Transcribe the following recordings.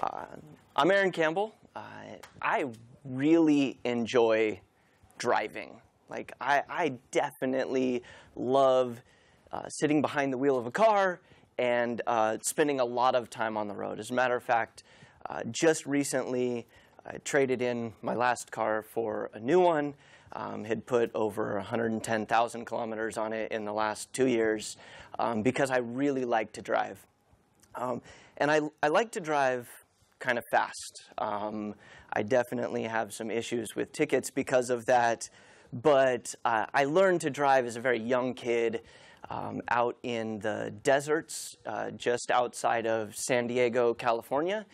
Uh, I'm Aaron Campbell. Uh, I really enjoy driving. Like, I, I definitely love uh, sitting behind the wheel of a car and uh, spending a lot of time on the road. As a matter of fact, uh, just recently I traded in my last car for a new one. Um, had put over 110,000 kilometers on it in the last two years um, because I really like to drive. Um, and I, I like to drive kind of fast. Um, I definitely have some issues with tickets because of that. But uh, I learned to drive as a very young kid um, out in the deserts uh, just outside of San Diego, California.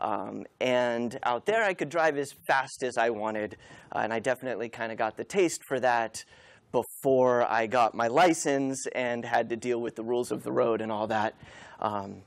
Um, and out there, I could drive as fast as I wanted. Uh, and I definitely kind of got the taste for that before I got my license and had to deal with the rules of the road and all that. Um,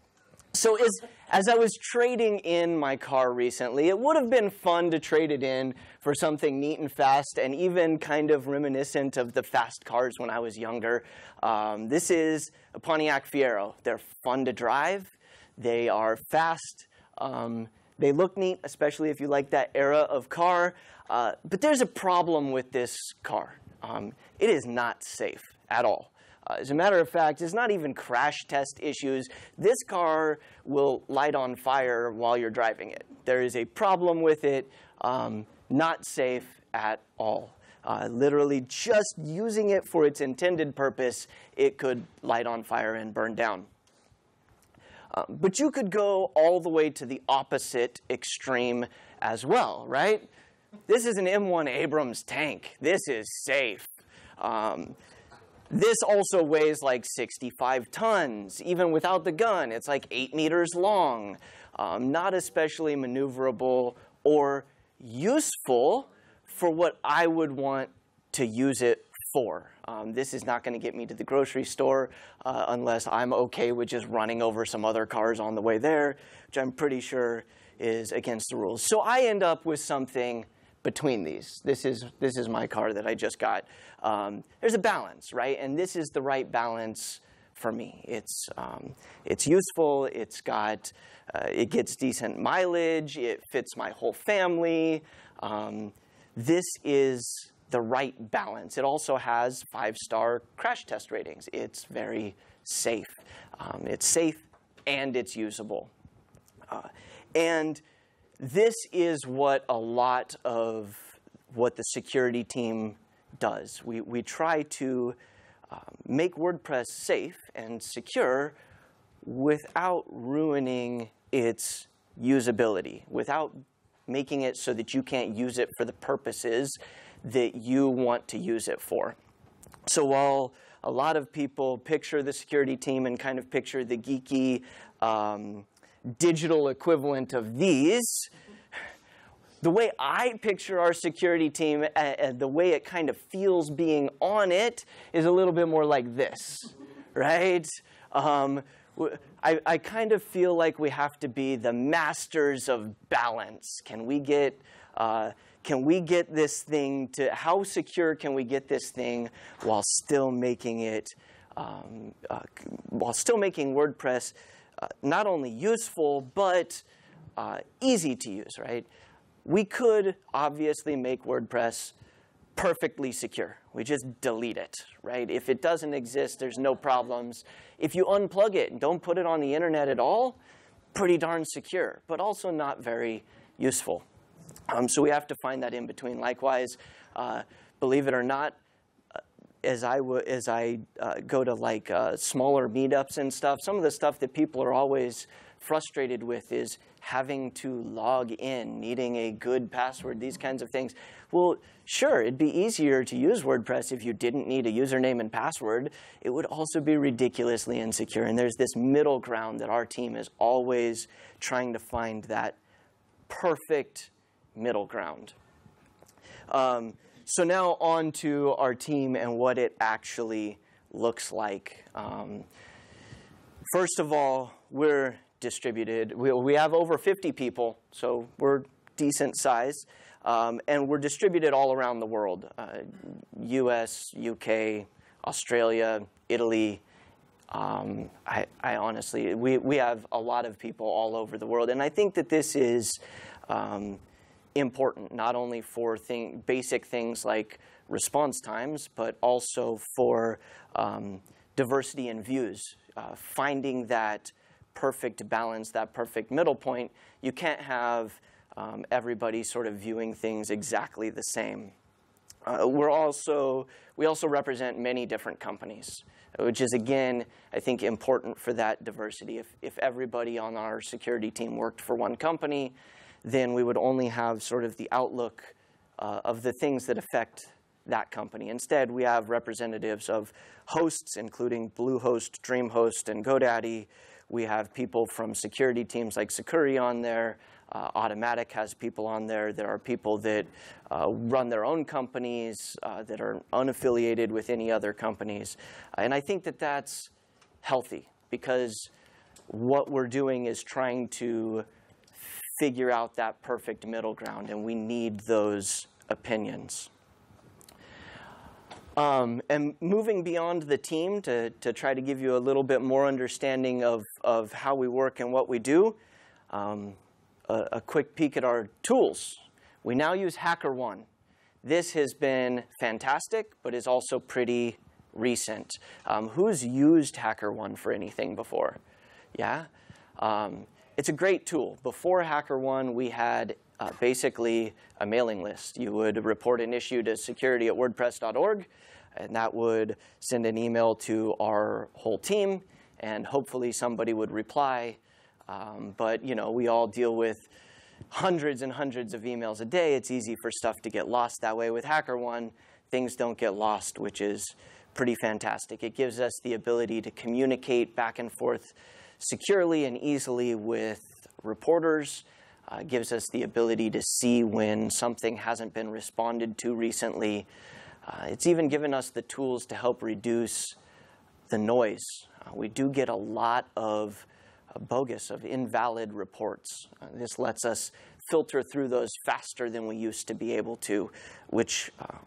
so as, as I was trading in my car recently, it would have been fun to trade it in for something neat and fast and even kind of reminiscent of the fast cars when I was younger. Um, this is a Pontiac Fiero. They're fun to drive. They are fast. Um, they look neat, especially if you like that era of car. Uh, but there's a problem with this car. Um, it is not safe at all. Uh, as a matter of fact, it's not even crash test issues. This car will light on fire while you're driving it. There is a problem with it, um, not safe at all. Uh, literally, just using it for its intended purpose, it could light on fire and burn down. Uh, but you could go all the way to the opposite extreme as well, right? This is an M1 Abrams tank. This is safe. Um, this also weighs like 65 tons. Even without the gun, it's like 8 meters long. Um, not especially maneuverable or useful for what I would want to use it for. Um, this is not going to get me to the grocery store uh, unless I'm okay with just running over some other cars on the way there, which I'm pretty sure is against the rules. So I end up with something between these. This is, this is my car that I just got. Um, there's a balance, right? And this is the right balance for me. It's, um, it's useful, it's got, uh, it gets decent mileage, it fits my whole family. Um, this is the right balance. It also has five-star crash test ratings. It's very safe. Um, it's safe and it's usable. Uh, and this is what a lot of what the security team does. We, we try to uh, make WordPress safe and secure without ruining its usability, without making it so that you can't use it for the purposes that you want to use it for. So while a lot of people picture the security team and kind of picture the geeky um, digital equivalent of these, the way I picture our security team and the way it kind of feels being on it is a little bit more like this, right? Um, I, I kind of feel like we have to be the masters of balance. Can we get uh, can we get this thing to, how secure can we get this thing while still making it, um, uh, while still making WordPress not only useful, but uh, easy to use, right? We could obviously make WordPress perfectly secure. We just delete it, right? If it doesn't exist, there's no problems. If you unplug it and don't put it on the internet at all, pretty darn secure, but also not very useful. Um, so we have to find that in between. Likewise, uh, believe it or not, as I, as I uh, go to like uh, smaller meetups and stuff, some of the stuff that people are always frustrated with is having to log in, needing a good password, these kinds of things. Well, sure, it'd be easier to use WordPress if you didn't need a username and password. It would also be ridiculously insecure. And there's this middle ground that our team is always trying to find that perfect middle ground. Um, so now on to our team and what it actually looks like. Um, first of all, we're distributed. We, we, have over 50 people, so we're decent size. Um, and we're distributed all around the world, uh, US, UK, Australia, Italy, Um, I, I, honestly, we, we have a lot of people all over the world, and I think that this is um, important not only for thing, basic things like response times, but also for um, diversity in views, uh, finding that perfect balance, that perfect middle point. You can't have um, everybody sort of viewing things exactly the same. Uh, we're also, we also represent many different companies, which is, again, I think important for that diversity. If, if everybody on our security team worked for one company, then we would only have sort of the outlook uh, of the things that affect that company. Instead, we have representatives of hosts, including Bluehost, DreamHost, and GoDaddy. We have people from security teams like Sucuri on there. Uh, Automattic has people on there. There are people that uh, run their own companies uh, that are unaffiliated with any other companies. And I think that that's healthy because what we're doing is trying to figure out that perfect middle ground, and we need those opinions. Um, and moving beyond the team to, to try to give you a little bit more understanding of, of how we work and what we do, um, a, a, quick peek at our tools. We now use HackerOne. This has been fantastic, but is also pretty recent. Um, who's used HackerOne for anything before? Yeah? It's a great tool. Before HackerOne, we had uh, basically a mailing list. You would report an issue to security at wordpress.org, and that would send an email to our whole team, and hopefully somebody would reply. Um, but you know, we all deal with hundreds and hundreds of emails a day. It's easy for stuff to get lost that way. With HackerOne, things don't get lost, which is pretty fantastic. It gives us the ability to communicate back and forth securely and easily with reporters. Uh, gives us the ability to see when something hasn't been responded to recently. Uh, it's even given us the tools to help reduce the noise. Uh, we do get a lot of uh, bogus, of invalid reports. Uh, this lets us filter through those faster than we used to be able to, which uh,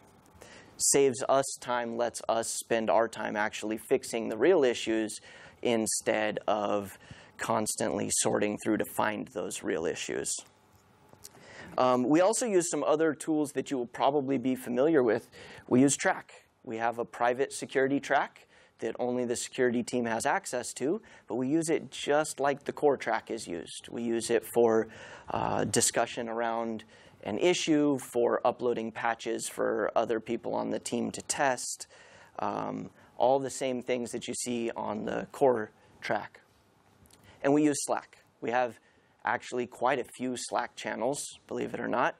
saves us time, lets us spend our time actually fixing the real issues instead of constantly sorting through to find those real issues. Um, we also use some other tools that you will probably be familiar with. We use Trac. We have a private security Trac that only the security team has access to, but we use it just like the core Trac is used. We use it for uh, discussion around an issue, for uploading patches for other people on the team to test. Um, all the same things that you see on the core Trac. And we use Slack. We have actually quite a few Slack channels, believe it or not.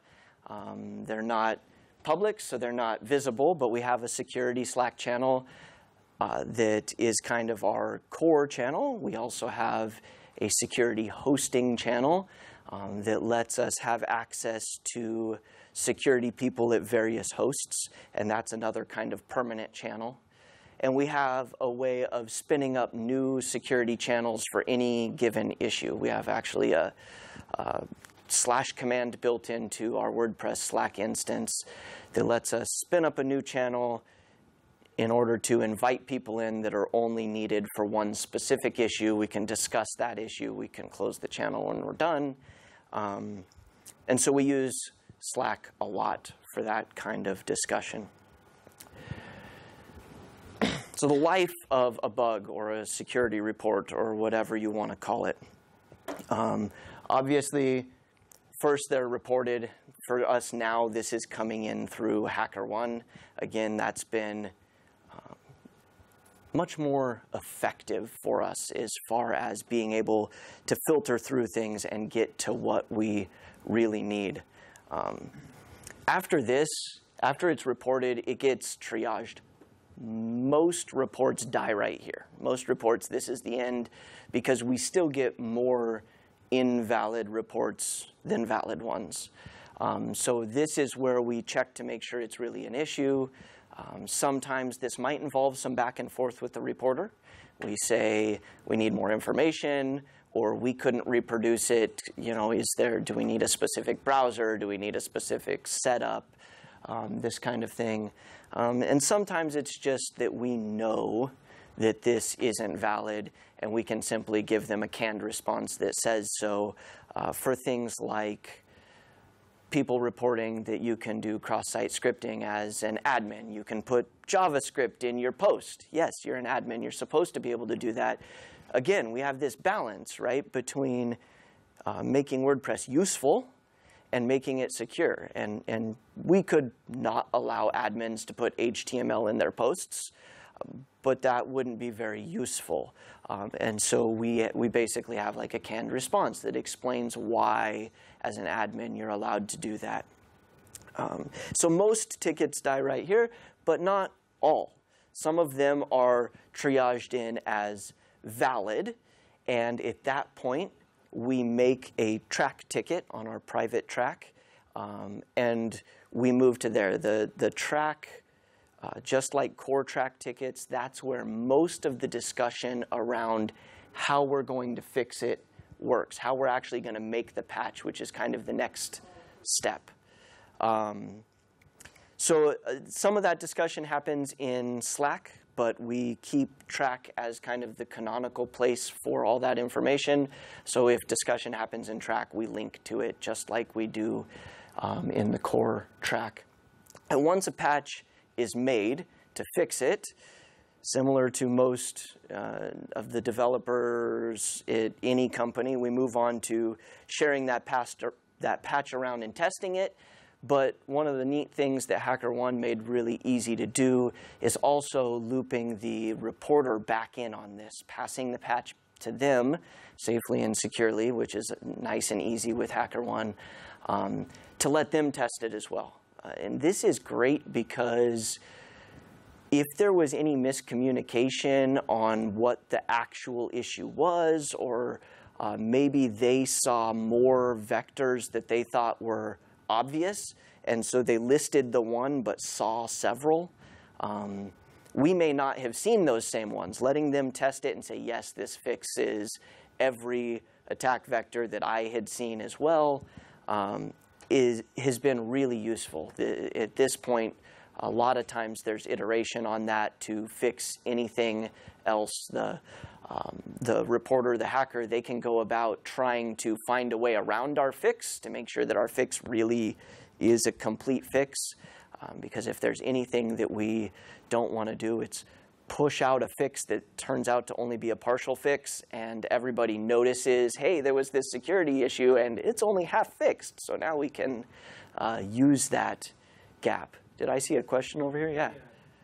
Um, they're not public, so they're not visible, but we have a security Slack channel uh, that is kind of our core channel. We also have a security hosting channel um, that lets us have access to security people at various hosts, and that's another kind of permanent channel and we have a way of spinning up new security channels for any given issue. We have actually a, a slash command built into our WordPress Slack instance that lets us spin up a new channel in order to invite people in that are only needed for one specific issue. We can discuss that issue. We can close the channel when we're done. Um, and so we use Slack a lot for that kind of discussion. So the life of a bug or a security report or whatever you want to call it. Um, obviously, first they're reported. For us now, this is coming in through HackerOne. Again, that's been uh, much more effective for us as far as being able to filter through things and get to what we really need. Um, after this, after it's reported, it gets triaged most reports die right here. Most reports, this is the end, because we still get more invalid reports than valid ones. Um, so this is where we check to make sure it's really an issue. Um, sometimes this might involve some back and forth with the reporter. We say we need more information, or we couldn't reproduce it. You know, is there? Do we need a specific browser? Do we need a specific setup? Um, this kind of thing. Um, and sometimes it's just that we know that this isn't valid, and we can simply give them a canned response that says so uh, for things like people reporting that you can do cross-site scripting as an admin. You can put JavaScript in your post. Yes, you're an admin. You're supposed to be able to do that. Again, we have this balance, right, between uh, making WordPress useful and making it secure. And, and we could not allow admins to put HTML in their posts, but that wouldn't be very useful. Um, and so we, we basically have like a canned response that explains why, as an admin, you're allowed to do that. Um, so most tickets die right here, but not all. Some of them are triaged in as valid, and at that point, we make a Trac ticket on our private Trac, um, and we move to there. The, the Trac uh, just like core Trac tickets, that's where most of the discussion around how we're going to fix it works, how we're actually going to make the patch, which is kind of the next step. Um, so uh, some of that discussion happens in Slack, but we keep Trac as kind of the canonical place for all that information. So if discussion happens in Trac, we link to it just like we do um, in the core Trac. And once a patch is made to fix it, similar to most uh, of the developers at any company, we move on to sharing that, past, that patch around and testing it. But one of the neat things that HackerOne made really easy to do is also looping the reporter back in on this, passing the patch to them safely and securely, which is nice and easy with HackerOne, um, to let them test it as well. Uh, and this is great because if there was any miscommunication on what the actual issue was, or uh, maybe they saw more vectors that they thought were obvious, and so they listed the one but saw several, um, we may not have seen those same ones. Letting them test it and say, yes, this fixes every attack vector that I had seen as well um, is, has been really useful. The, at this point, a lot of times there's iteration on that to fix anything else. The, um, the reporter, the hacker, they can go about trying to find a way around our fix to make sure that our fix really is a complete fix. Um, because if there's anything that we don't want to do, it's push out a fix that turns out to only be a partial fix and everybody notices, hey, there was this security issue and it's only half fixed. So now we can uh, use that gap. Did I see a question over here? Yeah. yeah.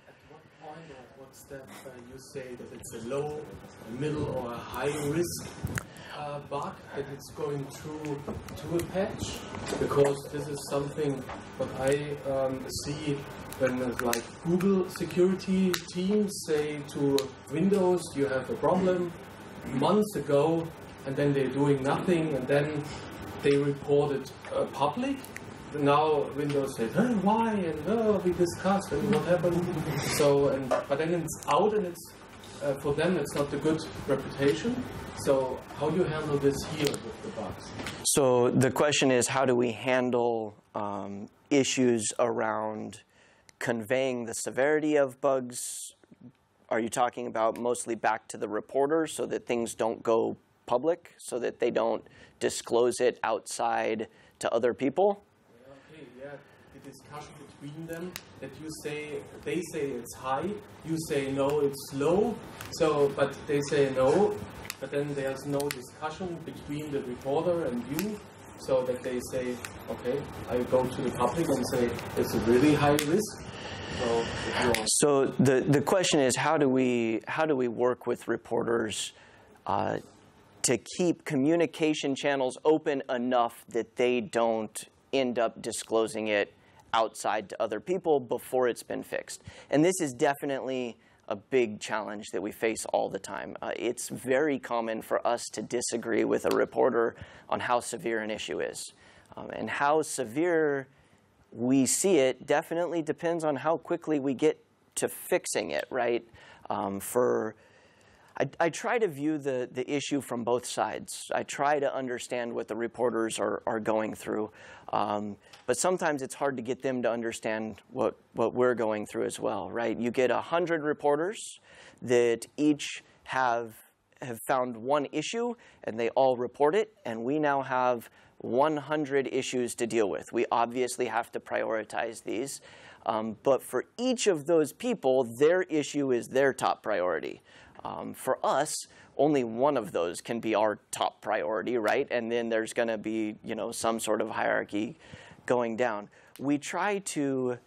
At what point or what step uh, you say that it's a low, a middle, or a high risk uh, bug that it's going through to a patch? Because this is something what I um, see when like Google security teams say to Windows, you have a problem months ago, and then they're doing nothing, and then they report it uh, public. Now Windows said, hey, why? And oh, we discussed and what happened. So, and but then it's out, and it's uh, for them it's not a good reputation. So, how do you handle this here with the bugs? So the question is, how do we handle um, issues around conveying the severity of bugs? Are you talking about mostly back to the reporter so that things don't go public, so that they don't disclose it outside to other people? The discussion between them that you say, they say it's high, you say no, it's low, so, but they say no, but then there's no discussion between the reporter and you, so that they say, okay, I go to the public and say it's a really high risk, so the, the question is how do we how do we work with reporters uh, to keep communication channels open enough that they don't end up disclosing it outside to other people before it's been fixed. And this is definitely a big challenge that we face all the time. Uh, it's very common for us to disagree with a reporter on how severe an issue is. Um, and how severe we see it definitely depends on how quickly we get to fixing it, right? Um, for I, I, try to view the, the issue from both sides. I try to understand what the reporters are, are going through. Um, but sometimes it's hard to get them to understand what, what we're going through as well, right? You get 100 reporters that each have, have found one issue and they all report it, and we now have 100 issues to deal with. We obviously have to prioritize these. Um, but for each of those people, their issue is their top priority. Um, for us, only one of those can be our top priority, right? And then there's going to be, you know, some sort of hierarchy going down. We try to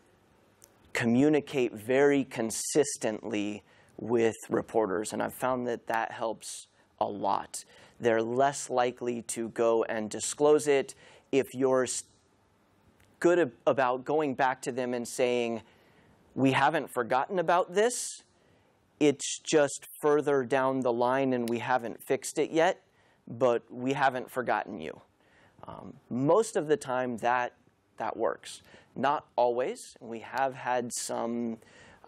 communicate very consistently with reporters, and I've found that that helps a lot. They're less likely to go and disclose it if you're good about going back to them and saying, we haven't forgotten about this, it's just further down the line and we haven't fixed it yet, but we haven't forgotten you. Um, most of the time that, that works. Not always. We have had some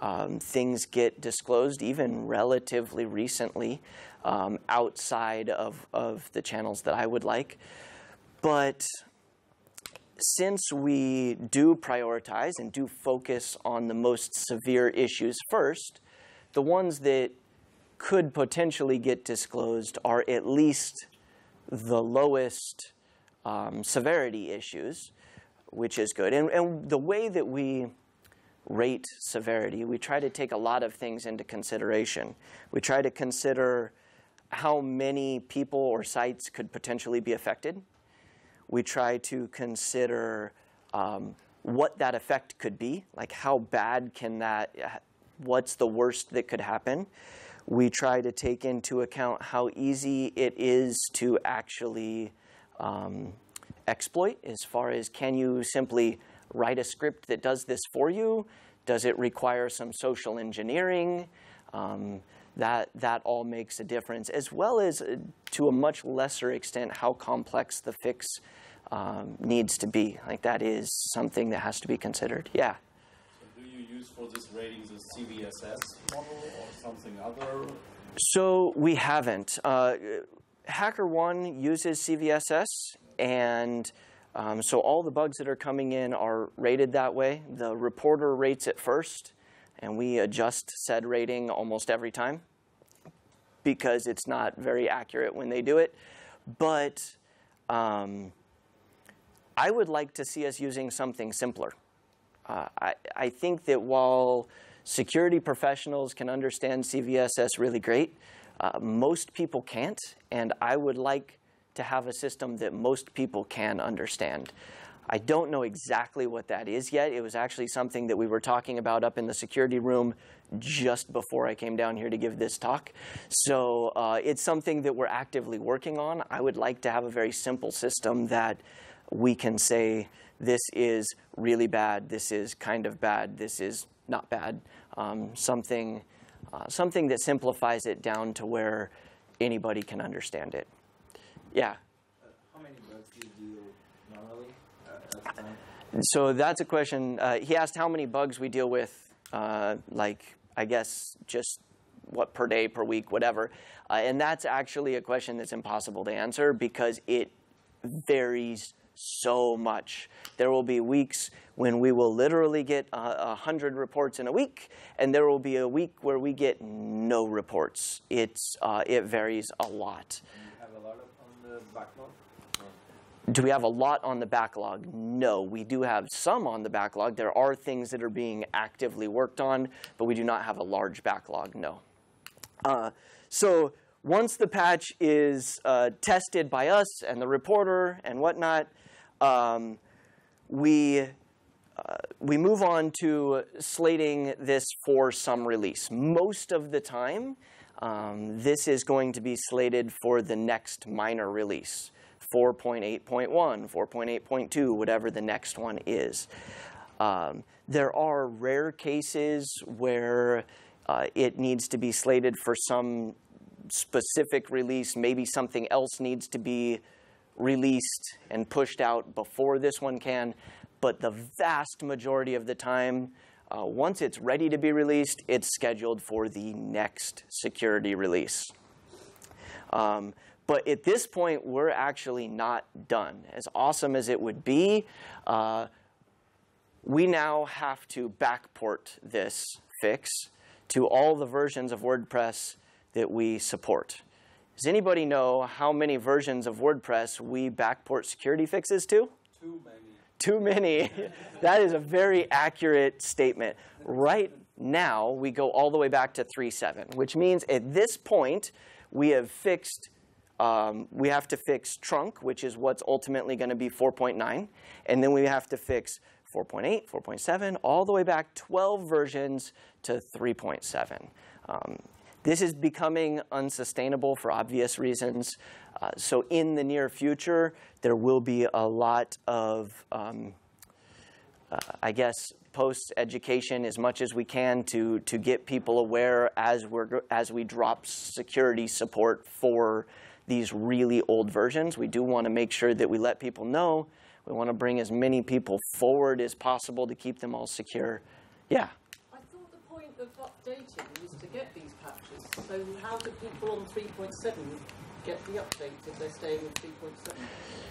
um, things get disclosed, even relatively recently, um, outside of, of the channels that I would like. But since we do prioritize and do focus on the most severe issues first, the ones that could potentially get disclosed are at least the lowest um, severity issues, which is good. And, and the way that we rate severity, we try to take a lot of things into consideration. We try to consider how many people or sites could potentially be affected. We try to consider um, what that effect could be, like how bad can that what's the worst that could happen. We try to take into account how easy it is to actually um, exploit as far as can you simply write a script that does this for you? Does it require some social engineering? Um, that, that all makes a difference, as well as uh, to a much lesser extent how complex the fix um, needs to be. Like that is something that has to be considered. Yeah use for this rating the CVSS model or something other? So we haven't. Uh, HackerOne uses CVSS, and um, so all the bugs that are coming in are rated that way. The reporter rates it first, and we adjust said rating almost every time because it's not very accurate when they do it. But um, I would like to see us using something simpler. Uh, I, I think that while security professionals can understand CVSS really great, uh, most people can't, and I would like to have a system that most people can understand. I don't know exactly what that is yet. It was actually something that we were talking about up in the security room just before I came down here to give this talk. So uh, it's something that we're actively working on. I would like to have a very simple system that we can say, this is really bad, this is kind of bad, this is not bad. Um, something, uh, something that simplifies it down to where anybody can understand it. Yeah? Uh, how many bugs do you deal normally uh, So that's a question. Uh, he asked how many bugs we deal with, uh, like, I guess, just what per day, per week, whatever. Uh, and that's actually a question that's impossible to answer because it varies so much. There will be weeks when we will literally get a hundred reports in a week, and there will be a week where we get no reports. It's uh, it varies a lot. have a lot on the backlog. Do we have a lot on the backlog? No, we do have some on the backlog. There are things that are being actively worked on, but we do not have a large backlog. No. Uh, so once the patch is uh, tested by us and the reporter and whatnot, um, we, uh, we move on to slating this for some release. Most of the time, um, this is going to be slated for the next minor release, 4.8.1, 4.8.2, whatever the next one is. Um, there are rare cases where uh, it needs to be slated for some specific release. Maybe something else needs to be released and pushed out before this one can, but the vast majority of the time, Uh, once it's ready to be released, it's scheduled for the next security release. Um, but at this point, we're actually not done. As awesome as it would be, uh, we now have to backport this fix to all the versions of WordPress that we support. Does anybody know how many versions of WordPress we backport security fixes to? Too many. Too many. that is a very accurate statement. Right now, we go all the way back to 3.7, which means at this point, we have fixed, um, we have to fix trunk, which is what's ultimately going to be 4.9, and then we have to fix 4.8, 4.7, all the way back 12 versions to 3.7. Um, this is becoming unsustainable for obvious reasons. Uh, so in the near future, there will be a lot of, um, uh, I guess, post-education as much as we can to, to get people aware as, we're, as we drop security support for these really old versions. We do want to make sure that we let people know. We want to bring as many people forward as possible to keep them all secure. Yeah? I thought the point of updating was to get these patches. So how do people on 3.7 get the updates if they're staying with 3.7?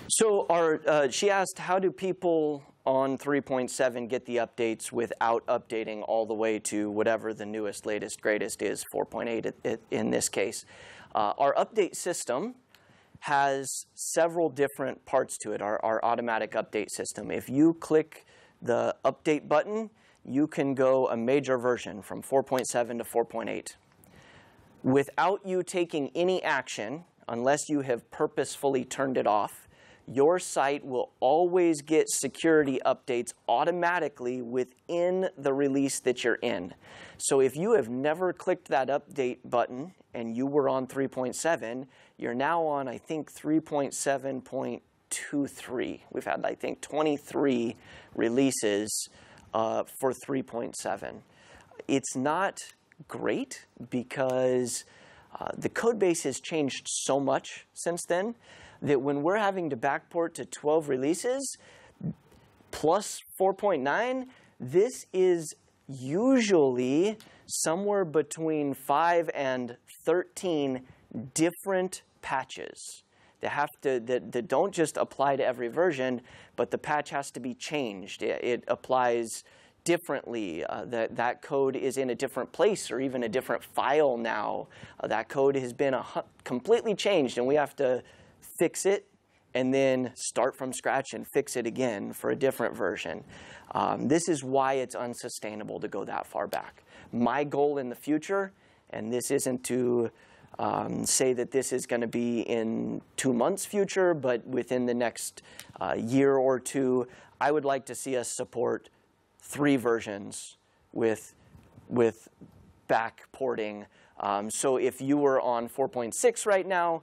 So our, uh, she asked, how do people on 3.7 get the updates without updating all the way to whatever the newest, latest, greatest is, 4.8 in this case? Uh, our update system has several different parts to it, our, our automatic update system. If you click the update button, you can go a major version from 4.7 to 4.8. Without you taking any action, unless you have purposefully turned it off, your site will always get security updates automatically within the release that you're in. So if you have never clicked that update button and you were on 3.7, you're now on, I think, 3.7.23. We've had, I think, 23 releases uh, for 3.7. It's not great because uh, the code base has changed so much since then that when we're having to backport to 12 releases plus 4.9, this is usually somewhere between 5 and 13 different patches that have to that, that don't just apply to every version, but the patch has to be changed. It, it applies differently. Uh, that, that code is in a different place or even a different file now. Uh, that code has been completely changed, and we have to fix it and then start from scratch and fix it again for a different version. Um, this is why it's unsustainable to go that far back. My goal in the future, and this isn't to um, say that this is going to be in two months future, but within the next uh, year or two, I would like to see us support three versions with, with back porting. Um, so if you were on 4.6 right now,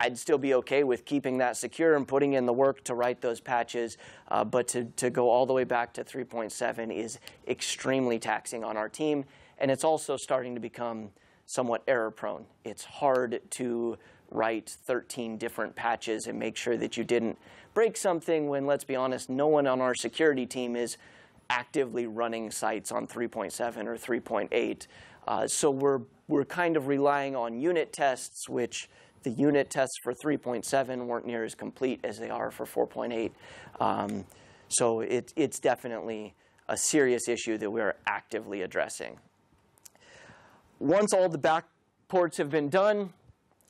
I'd still be okay with keeping that secure and putting in the work to write those patches. Uh, but to, to go all the way back to 3.7 is extremely taxing on our team. And it's also starting to become somewhat error prone. It's hard to write 13 different patches and make sure that you didn't break something when, let's be honest, no one on our security team is actively running sites on 3.7 or 3.8. Uh, so we're, we're kind of relying on unit tests, which the unit tests for 3.7 weren't near as complete as they are for 4.8. Um, so it, it's definitely a serious issue that we're actively addressing. Once all the backports have been done,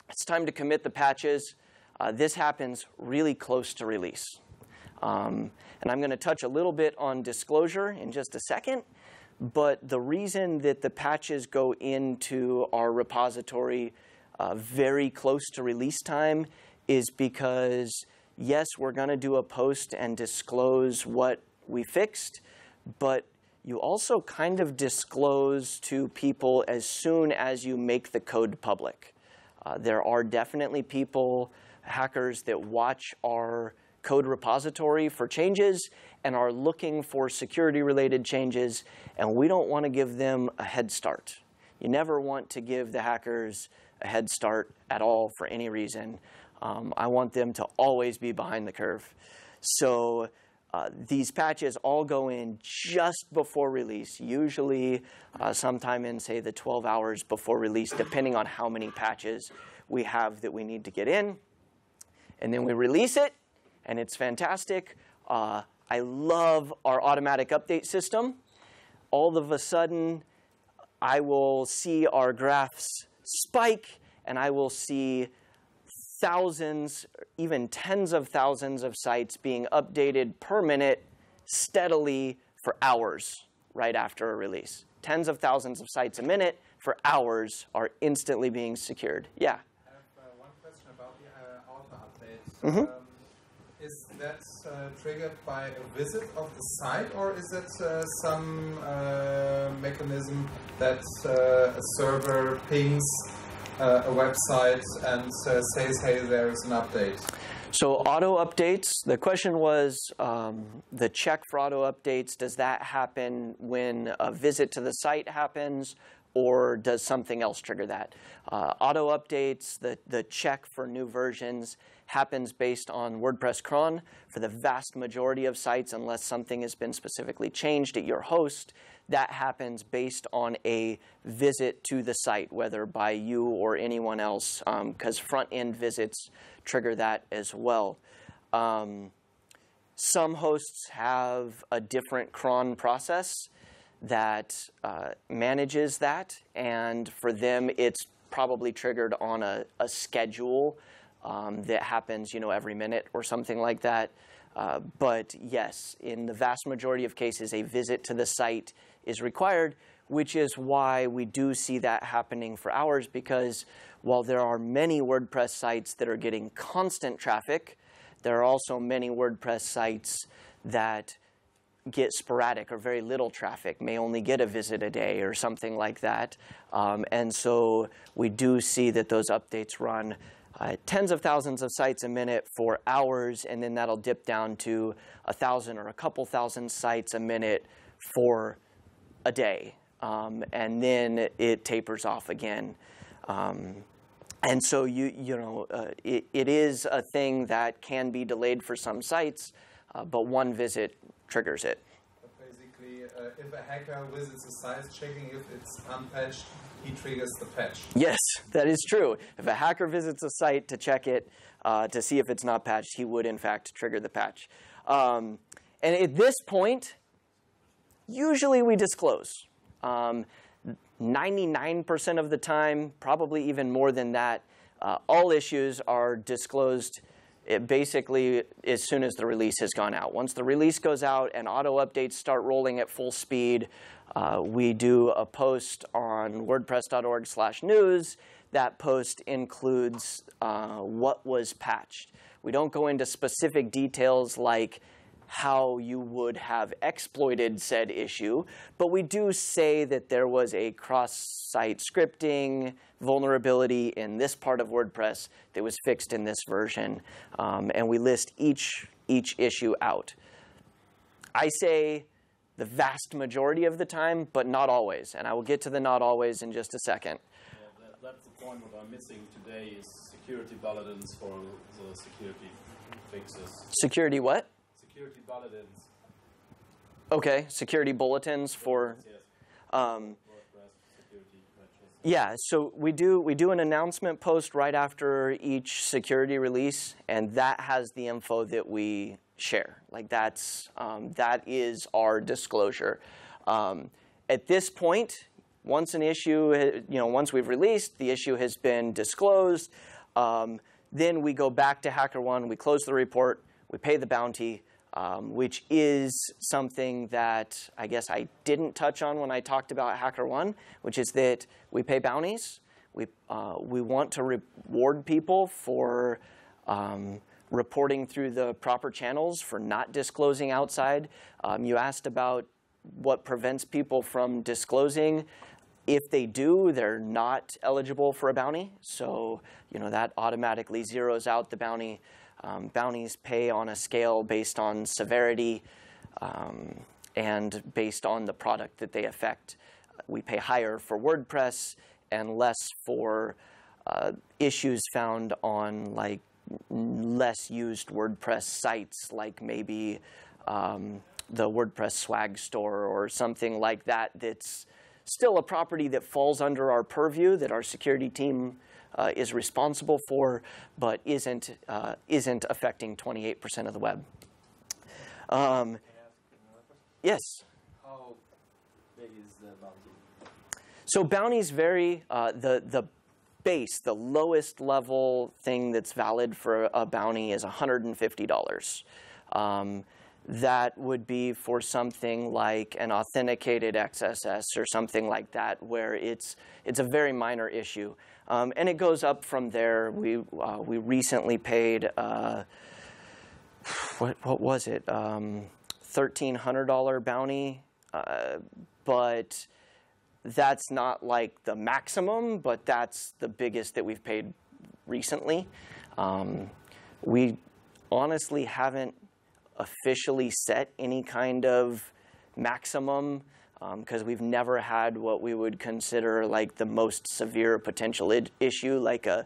it's time to commit the patches. Uh, this happens really close to release. Um, and I'm going to touch a little bit on disclosure in just a second. But the reason that the patches go into our repository uh, very close to release time is because, yes, we're going to do a post and disclose what we fixed, but you also kind of disclose to people as soon as you make the code public. Uh, there are definitely people, hackers, that watch our code repository for changes and are looking for security related changes, and we don't want to give them a head start. You never want to give the hackers a head start at all for any reason. Um, I want them to always be behind the curve. So Uh, these patches all go in just before release, usually uh, sometime in, say, the 12 hours before release, depending on how many patches we have that we need to get in. And then we release it, and it's fantastic. Uh, I love our automatic update system. All of a sudden, I will see our graphs spike, and I will see thousands, even tens of thousands of sites being updated per minute steadily for hours right after a release. Tens of thousands of sites a minute for hours are instantly being secured. Yeah. I have uh, one question about the uh, auto updates. Mhm. Um, is that uh, triggered by a visit of the site, or is it uh, some uh, mechanism that uh, a server pings uh, a website and uh, says, "Hey, there is an update"? So auto updates, the question was um, the check for auto updates, does that happen when a visit to the site happens or does something else trigger that? Auto updates, the, the check for new versions happens based on WordPress cron for the vast majority of sites unless something has been specifically changed at your host. That happens based on a visit to the site, whether by you or anyone else, because front end visits trigger that as well. Um, some hosts have a different cron process that uh, manages that, and for them, it's probably triggered on a, a schedule um, that happens, you know, every minute or something like that. Uh, but yes, in the vast majority of cases, a visit to the site is required, which is why we do see that happening for hours because while there are many WordPress sites that are getting constant traffic, there are also many WordPress sites that get sporadic or very little traffic, may only get a visit a day or something like that. Um, and so we do see that those updates run uh, tens of thousands of sites a minute for hours, and then that'll dip down to a thousand or a couple thousand sites a minute for a day. Um, and then it tapers off again. Um, and so you you know uh, it, it is a thing that can be delayed for some sites, uh, but one visit triggers it. Uh, if a hacker visits a site checking if it's unpatched, he triggers the patch. Yes, that is true. If a hacker visits a site to check it uh, to see if it's not patched, he would in fact trigger the patch. Um, and at this point, usually we disclose. Um, 99% of the time, probably even more than that, uh, all issues are disclosed it basically as soon as the release has gone out. Once the release goes out and auto updates start rolling at full speed, uh, we do a post on wordpress.org slash news. That post includes uh, what was patched. We don't go into specific details like how you would have exploited said issue, but we do say that there was a cross-site scripting vulnerability in this part of WordPress that was fixed in this version, um, and we list each each issue out. I say the vast majority of the time, but not always, and I will get to the not always in just a second. Yeah, that, that's the point. that I'm missing today is security bulletins for the security fixes. Security what? Security bulletins. Okay, security bulletins for um. Yeah, so we do we do an announcement post right after each security release, and that has the info that we share. Like that's um, that is our disclosure. Um, at this point, once an issue, you know, once we've released, the issue has been disclosed. Um, then we go back to HackerOne, we close the report, we pay the bounty, um, which is something that I guess I didn't touch on when I talked about HackerOne, which is that we pay bounties. We, uh, we want to reward people for um, reporting through the proper channels, for not disclosing outside. Um, you asked about what prevents people from disclosing. If they do, they're not eligible for a bounty. So, you know, that automatically zeroes out the bounty. Um, bounties pay on a scale based on severity um, and based on the product that they affect. We pay higher for WordPress and less for uh, issues found on like less used WordPress sites, like maybe um, the WordPress swag store or something like that that's still a property that falls under our purview that our security team uh, is responsible for, but isn't, uh, isn't affecting 28% of the web. Um, yes? How big is the bounty? So bounties vary. Uh, the the base, the lowest level thing that's valid for a bounty is $150. Um, that would be for something like an authenticated XSS or something like that, where it's it's a very minor issue, um, and it goes up from there. We uh, we recently paid uh, what what was it? Um, Thirteen hundred dollar bounty, uh, but that's not like the maximum, but that's the biggest that we've paid recently. Um, we honestly haven't officially set any kind of maximum because um, we've never had what we would consider like the most severe potential issue, like a,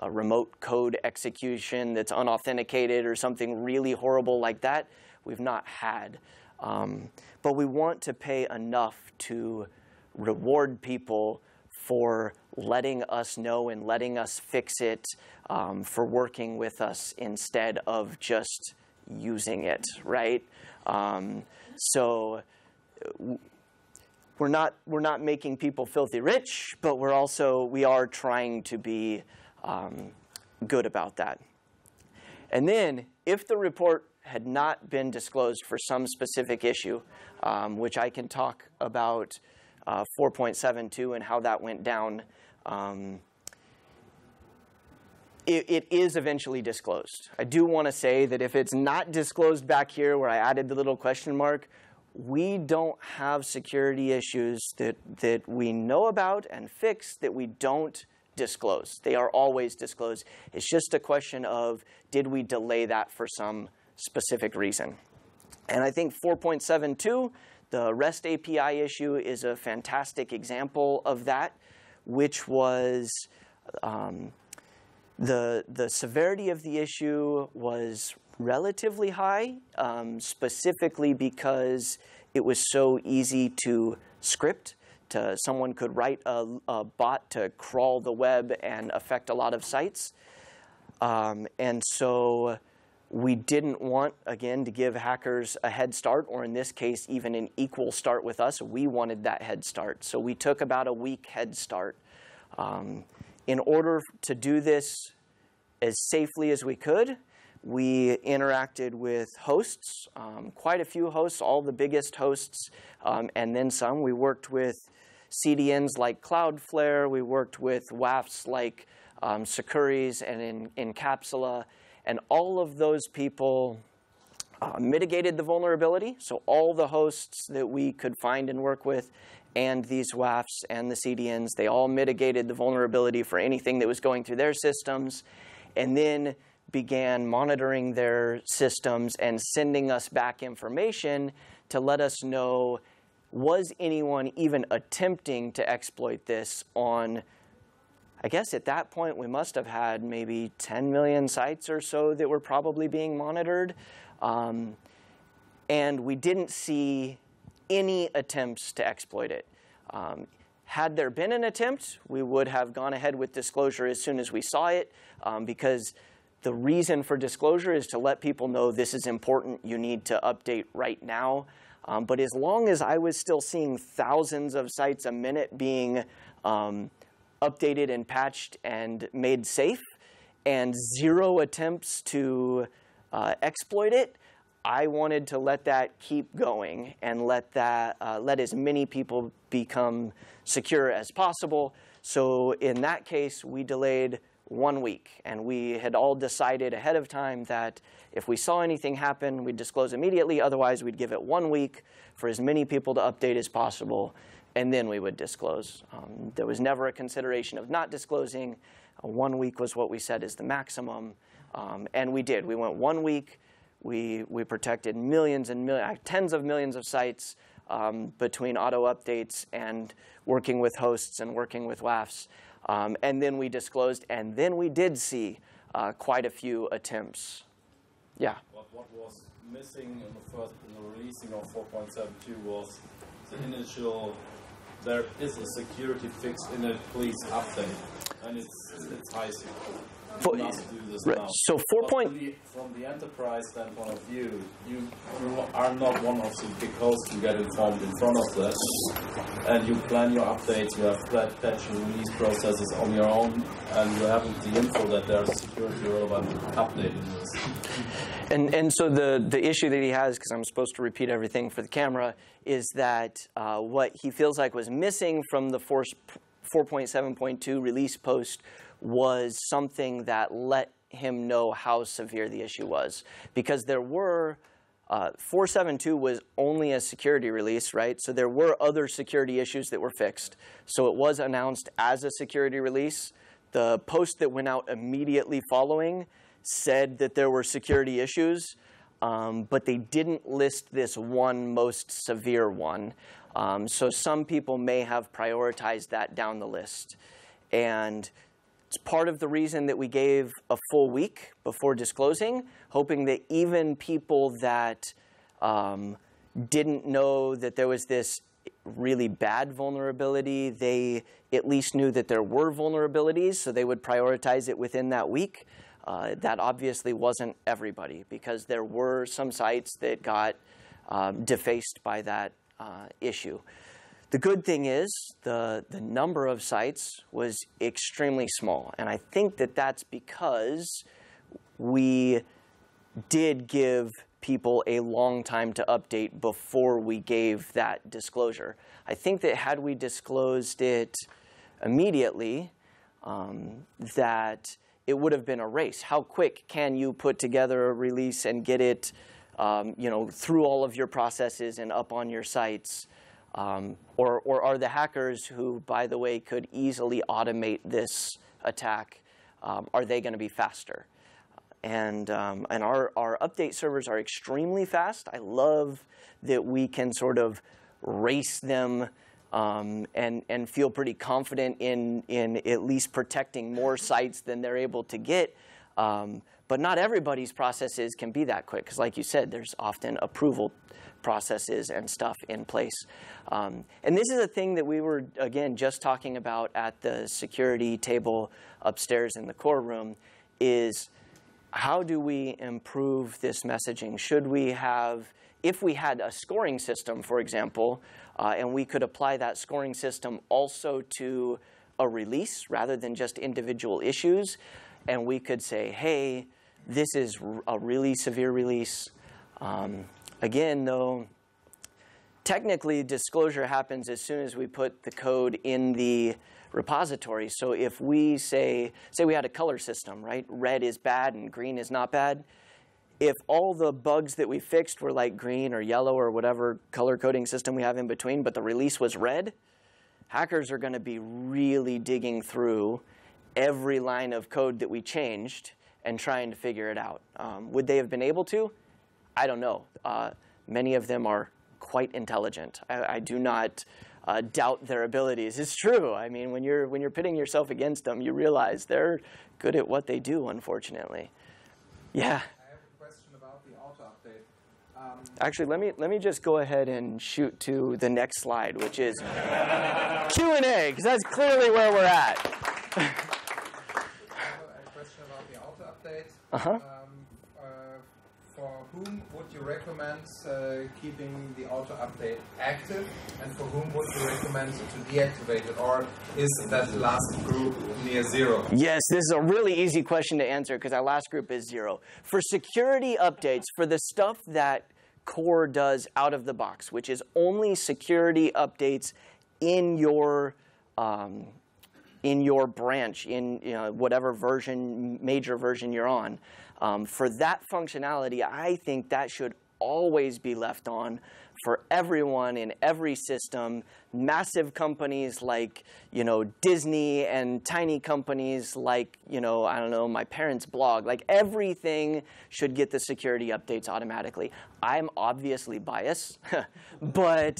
a, remote code execution that's unauthenticated or something really horrible like that. We've not had. Um, but we want to pay enough to reward people for letting us know and letting us fix it, um, for working with us instead of just using it, right? Um, so we're not we're not making people filthy rich, but we're also we are trying to be um, good about that. And then, if the report had not been disclosed for some specific issue, um, which I can talk about uh, 4.72 and how that went down, um, it, it is eventually disclosed. I do want to say that if it's not disclosed back here where I added the little question mark, we don't have security issues that, that we know about and fix that we don't disclose. They are always disclosed. It's just a question of did we delay that for some specific reason. And I think 4.72 the REST API issue is a fantastic example of that, which was um, the, the severity of the issue was relatively high, um, specifically because it was so easy to script. To, someone could write a, a bot to crawl the web and affect a lot of sites. Um, and so we didn't want, again, to give hackers a head start, or in this case, even an equal start with us. We wanted that head start. So we took about a week head start. Um, in order to do this as safely as we could, we interacted with hosts, um, quite a few hosts, all the biggest hosts, um, and then some. We worked with CDNs like Cloudflare. We worked with WAFs like um, Sucuri and in, Incapsula and all of those people uh, mitigated the vulnerability. So all the hosts that we could find and work with and these WAFs and the CDNs, they all mitigated the vulnerability for anything that was going through their systems. And then began monitoring their systems and sending us back information to let us know was anyone even attempting to exploit this on I guess at that point we must have had maybe 10 million sites or so that were probably being monitored. Um, and we didn't see any attempts to exploit it. Um, had there been an attempt, we would have gone ahead with disclosure as soon as we saw it um, because the reason for disclosure is to let people know this is important, you need to update right now. Um, but as long as I was still seeing thousands of sites a minute being um, updated and patched and made safe, and zero attempts to uh, exploit it, I wanted to let that keep going and let that uh, let as many people become secure as possible. So in that case, we delayed one week, and we had all decided ahead of time that if we saw anything happen, we'd disclose immediately. Otherwise, we'd give it one week for as many people to update as possible and then we would disclose. Um, there was never a consideration of not disclosing. Uh, one week was what we said is the maximum, um, and we did. We went one week. We, we protected millions and uh, tens of millions of sites um, between auto updates and working with hosts and working with WAFs. Um, and then we disclosed, and then we did see uh, quite a few attempts. Yeah. What, what was missing in the first in the releasing of 4.72 was the initial. There is a security fix in it. Please update, and it's it's high security. For- You this right, so four But point- from the, enterprise standpoint of view, you, you are not one of the big hosts to get informed in front of that, and you plan your updates. You have plat- patch and release processes on your own, and you haven't the info that there's security relevant update in this. And, and so the, the issue that he has, because I'm supposed to repeat everything for the camera, is that uh, what he feels like was missing from the force 4.7.2 release post was something that let him know how severe the issue was. Because there were, uh, 4.7.2 was only a security release, right? So there were other security issues that were fixed. So it was announced as a security release. The post that went out immediately following said that there were security issues, um, but they didn't list this one most severe one. Um, so some people may have prioritized that down the list. And it's part of the reason that we gave a full week before disclosing, hoping that even people that um, didn't know that there was this really bad vulnerability, they at least knew that there were vulnerabilities, so they would prioritize it within that week. Uh, that obviously wasn't everybody because there were some sites that got um, defaced by that uh, issue. The good thing is the, the number of sites was extremely small, and I think that that's because we did give people a long time to update before we gave that disclosure. I think that had we disclosed it immediately, um, that it would have been a race. How quick can you put together a release and get it, um, you know, through all of your processes and up on your sites? Um, or, or are the hackers who, by the way, could easily automate this attack, um, are they going to be faster? and um, and our, our update servers are extremely fast. I love that we can sort of race them um, and and feel pretty confident in in at least protecting more sites than they're able to get. Um, but not everybody's processes can be that quick because, like you said, there's often approval processes and stuff in place. Um, and this is a thing that we were again just talking about at the security table upstairs in the core room. Is how do we improve this messaging? Should we have, if we had a scoring system, for example, uh, and we could apply that scoring system also to a release rather than just individual issues, and we could say, hey, this is a really severe release. Um, again, though, technically disclosure happens as soon as we put the code in the repository. So if we say, say we had a color system, right? Red is bad and green is not bad. If all the bugs that we fixed were like green or yellow or whatever color coding system we have in between, but the release was red, hackers are going to be really digging through every line of code that we changed and trying to figure it out. Um, would they have been able to? I don't know. Uh, many of them are quite intelligent. I, I do not uh, doubt their abilities. It's true. I mean, when you're when you're pitting yourself against them, you realize they're good at what they do. Unfortunately, yeah. I have a question about the auto update. Um, Actually, let me let me just go ahead and shoot to the next slide, which is Q and A, because that's clearly where we're at. I have a question about the auto update. Uh-huh. Uh, whom would you recommend uh, keeping the auto update active, and for whom would you recommend to deactivate it, or is that last group near zero? Yes, this is a really easy question to answer because our last group is zero. For security updates, for the stuff that Core does out of the box, which is only security updates in your um, in your branch, in you know, whatever version, major version you're on. Um, for that functionality, I think that should always be left on for everyone in every system. Massive companies like you know Disney and tiny companies like you know I don't know my parents' blog. Like everything should get the security updates automatically. I'm obviously biased, but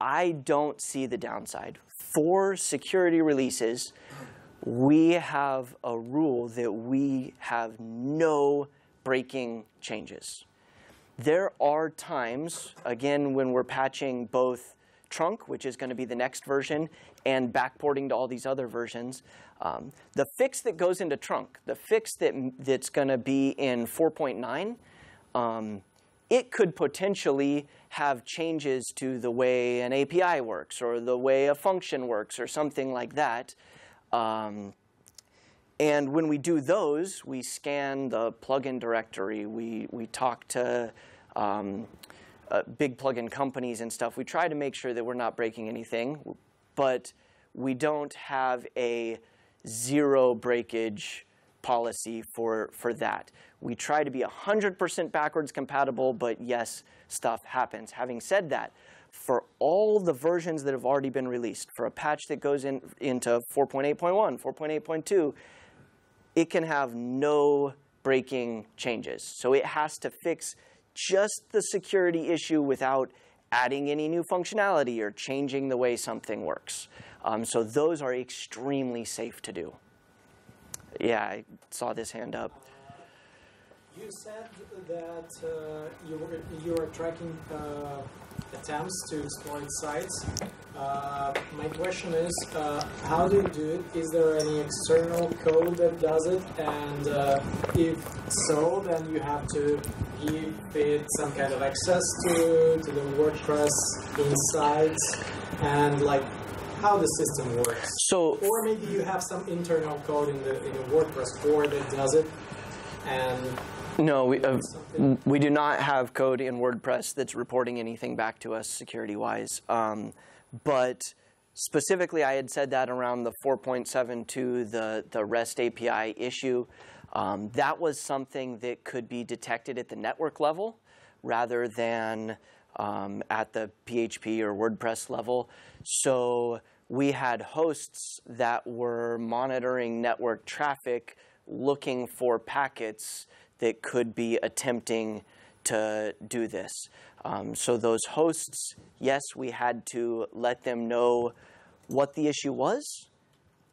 I don't see the downside. For security releases, we have a rule that we have no breaking changes. There are times, again, when we're patching both trunk, which is going to be the next version, and backporting to all these other versions. Um, the fix that goes into trunk, the fix that, that's going to be in 4.9, um, it could potentially have changes to the way an API works or the way a function works or something like that. Um, and when we do those, we scan the plugin directory. We, we talk to um, uh, big plugin companies and stuff. We try to make sure that we're not breaking anything, but we don't have a zero breakage policy for, for that. We try to be 100% backwards compatible, but yes, stuff happens. Having said that, for all the versions that have already been released, for a patch that goes in, into 4.8.1, 4.8.2, it can have no breaking changes. So it has to fix just the security issue without adding any new functionality or changing the way something works. Um, so those are extremely safe to do. Yeah, I saw this hand up. You said that uh, you were you were tracking uh, attempts to exploit sites. Uh, my question is, uh, how do you do it? Is there any external code that does it? And uh, if so, then you have to give it some kind of access to to the WordPress insights and like how the system works. So, or maybe you have some internal code in the in the WordPress core that does it, and no, we, uh, we do not have code in WordPress that's reporting anything back to us security-wise. Um, but specifically, I had said that around the 4.72, the, the REST API issue. Um, that was something that could be detected at the network level rather than um, at the PHP or WordPress level. So we had hosts that were monitoring network traffic looking for packets that could be attempting to do this. Um, so those hosts, yes, we had to let them know what the issue was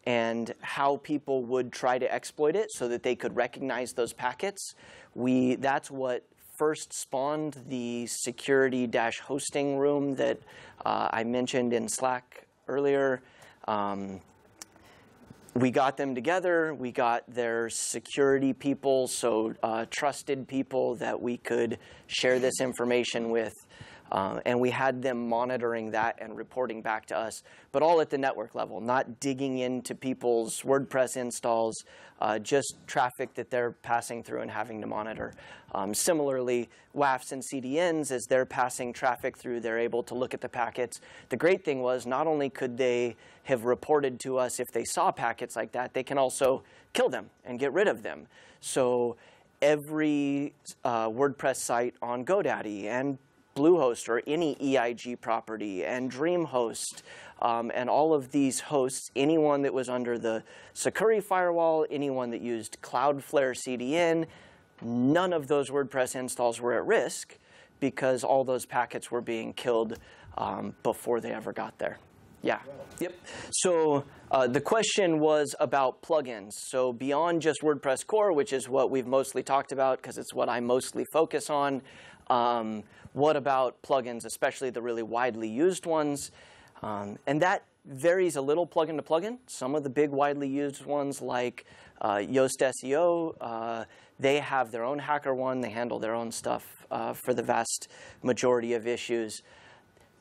and how people would try to exploit it so that they could recognize those packets. We, that's what first spawned the security dash hosting room that uh, I mentioned in Slack earlier. Um, we got them together. We got their security people, so uh, trusted people that we could share this information with. Uh, and we had them monitoring that and reporting back to us, but all at the network level, not digging into people's WordPress installs, uh, just traffic that they're passing through and having to monitor. Um, similarly, WAFs and CDNs, as they're passing traffic through, they're able to look at the packets. The great thing was not only could they have reported to us if they saw packets like that, they can also kill them and get rid of them. So every uh, WordPress site on GoDaddy and Bluehost or any EIG property and DreamHost um, and all of these hosts, anyone that was under the Sucuri firewall, anyone that used Cloudflare CDN, none of those WordPress installs were at risk because all those packets were being killed um, before they ever got there. Yeah. Yep. So uh, the question was about plugins. So beyond just WordPress core, which is what we've mostly talked about because it's what I mostly focus on, um, what about plugins, especially the really widely used ones? Um, and that varies a little plugin to plugin. Some of the big widely used ones like uh, Yoast SEO, uh, they have their own HackerOne. They handle their own stuff uh, for the vast majority of issues.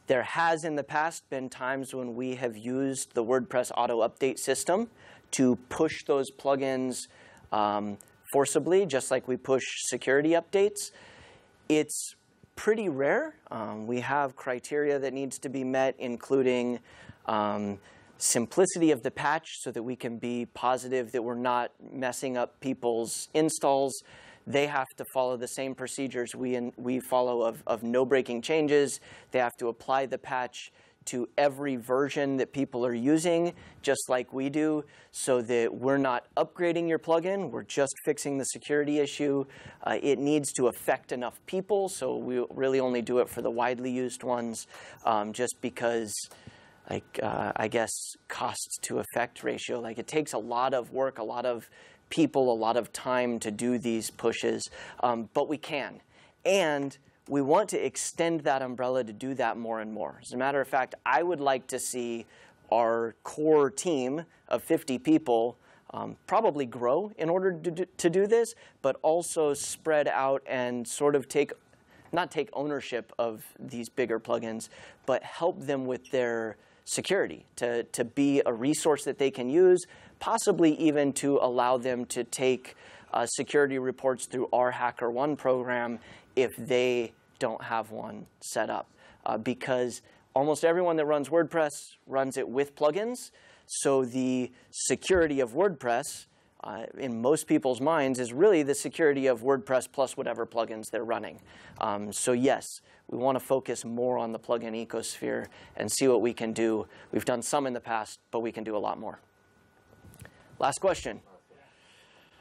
There has in the past been times when we have used the WordPress auto update system to push those plugins um, forcibly, just like we push security updates. It's pretty rare. Um, we have criteria that needs to be met, including um, simplicity of the patch so that we can be positive that we're not messing up people's installs. They have to follow the same procedures we, in, we follow of, of no breaking changes. They have to apply the patch to every version that people are using, just like we do, so that we're not upgrading your plugin, we're just fixing the security issue. Uh, it needs to affect enough people, so we really only do it for the widely used ones, um, just because like uh, I guess cost to effect ratio. Like it takes a lot of work, a lot of people a lot of time to do these pushes, um, but we can. And we want to extend that umbrella to do that more and more. As a matter of fact, I would like to see our core team of 50 people um, probably grow in order to do, to do this, but also spread out and sort of take, not take ownership of these bigger plugins, but help them with their security, to, to be a resource that they can use, possibly even to allow them to take uh, security reports through our HackerOne program if they don't have one set up. Uh, because almost everyone that runs WordPress runs it with plugins. So the security of WordPress, uh, in most people's minds, is really the security of WordPress plus whatever plugins they're running. Um, so yes, we want to focus more on the plugin ecosphere and see what we can do. We've done some in the past, but we can do a lot more. Last question.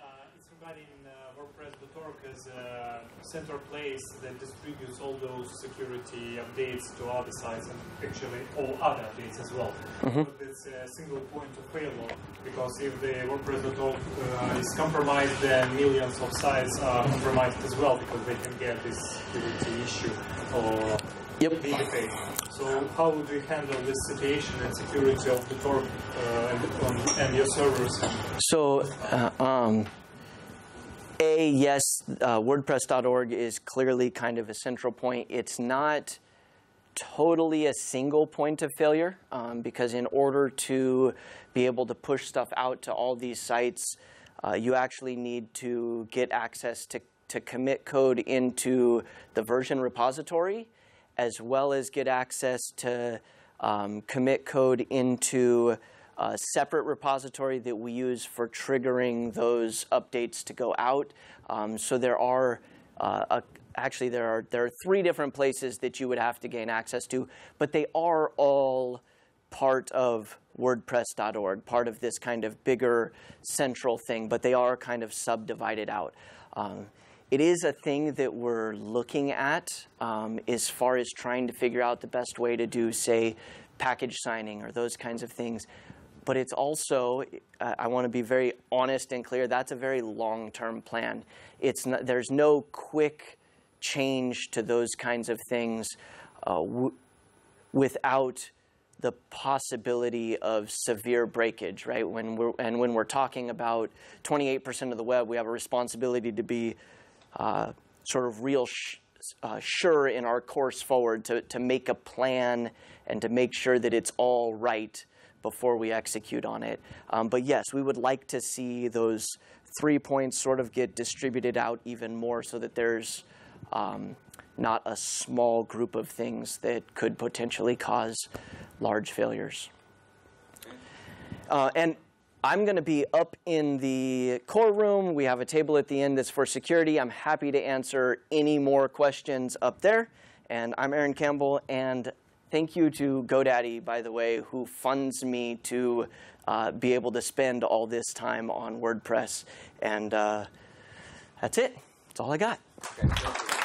Uh, it's regarding uh, WordPress.org as a central place that distributes all those security updates to other sites and actually all other updates as well. Mm-hmm. But it's a single point of failure because if the WordPress.org uh, is compromised, then millions of sites are compromised as well because they can get this security issue or Yep. defaced. So how would we handle this situation and security of the Torque uh, and, on, and your servers? So, uh, um, A, yes, uh, WordPress.org is clearly kind of a central point. It's not totally a single point of failure um, because in order to be able to push stuff out to all these sites, uh, you actually need to get access to, to commit code into the version repository as well as get access to um, commit code into a separate repository that we use for triggering those updates to go out. Um, so there are uh, a, actually there are there are three different places that you would have to gain access to, but they are all part of WordPress.org, part of this kind of bigger central thing, but they are kind of subdivided out. Um, it is a thing that we're looking at um, as far as trying to figure out the best way to do, say, package signing or those kinds of things. But it's also, uh, I want to be very honest and clear, that's a very long-term plan. It's not, there's no quick change to those kinds of things uh, without the possibility of severe breakage, right? When we're, and when we're talking about 28% of the web, we have a responsibility to be uh, sort of real uh, sure in our course forward to, to make a plan and to make sure that it's all right before we execute on it. Um, but yes, we would like to see those three points sort of get distributed out even more so that there's um, not a small group of things that could potentially cause large failures. Uh, and I'm going to be up in the core room. We have a table at the end that's for security. I'm happy to answer any more questions up there. And I'm Aaron Campbell. And thank you to GoDaddy, by the way, who funds me to uh, be able to spend all this time on WordPress. And uh, that's it. That's all I got. Okay,